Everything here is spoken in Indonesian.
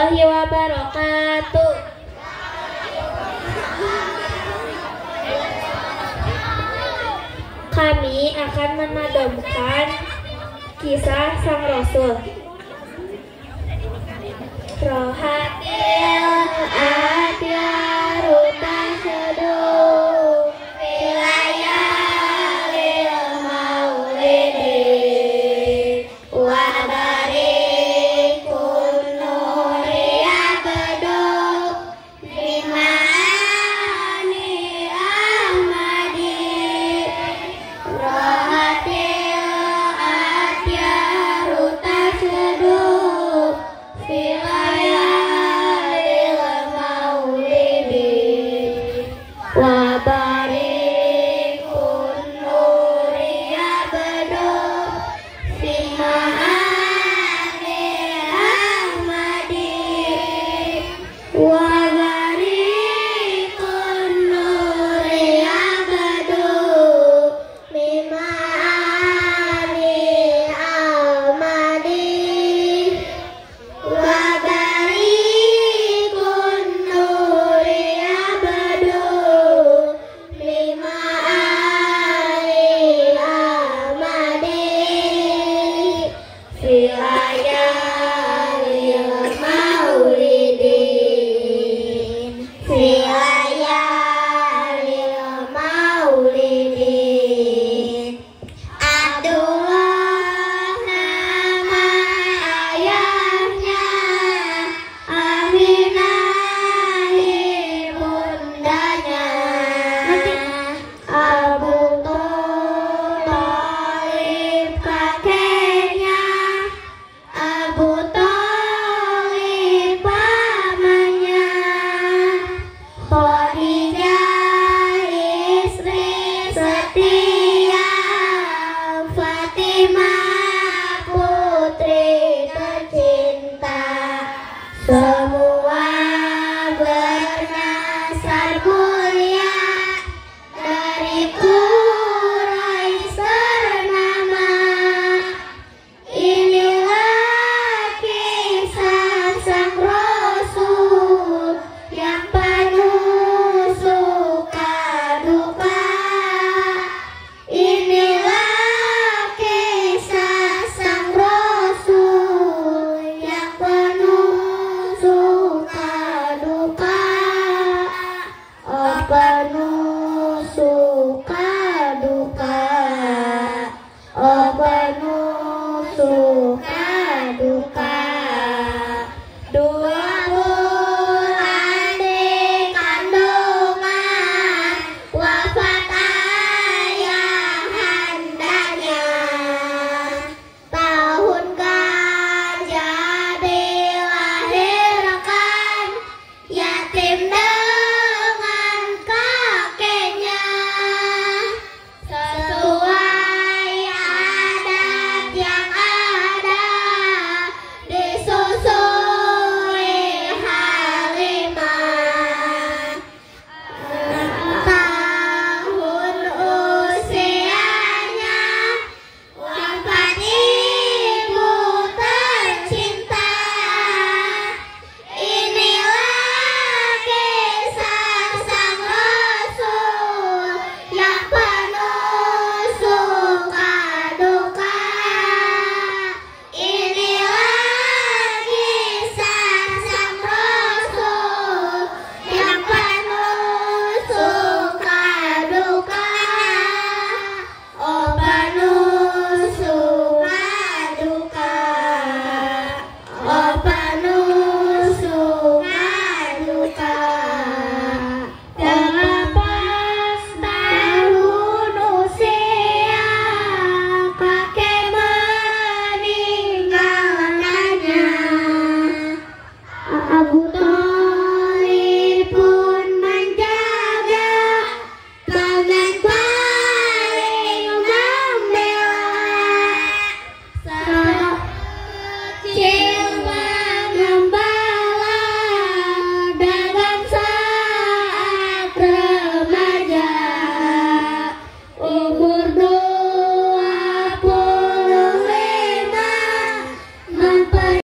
warahmatullahi wabarakatuh. Kami akan memadamkan kisah Sang Rasul. Rohatil 바다